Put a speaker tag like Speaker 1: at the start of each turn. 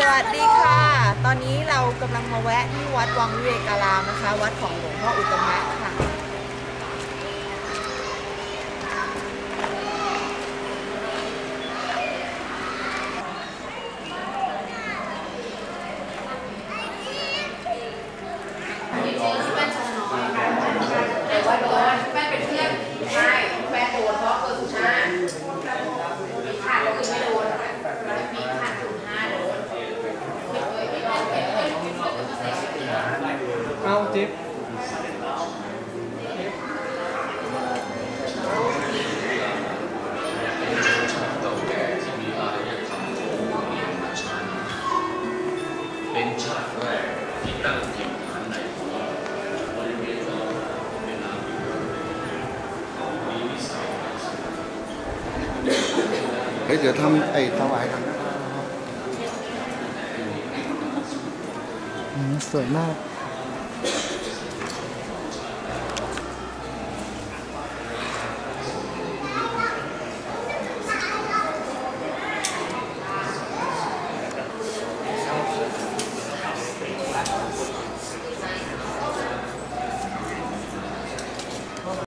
Speaker 1: สวัสดีค่ะ ตอนนี้เรากำลังมาแวะที่วัดวังวิเวการามนะคะ วัดของหลวงพ่ออุตตมะค่ะ
Speaker 2: แต่ว่าโดนแม่เป็นเพื่อนใช่แฟนโดนเพราะเกิดสุชาติมีขาดคนอื่นไม่โดนมีขาดสุชาติโดน
Speaker 3: เอาจิ๊บ
Speaker 4: เป็นชาติแรกที่ตั้งถิ่นฐานในบริเวณรอบแม่น้ำมีวิสัยทัศน์
Speaker 5: เฮ้ยเดี๋ยวทำไอ้ถวายกันนะ
Speaker 3: อืมสวยมาก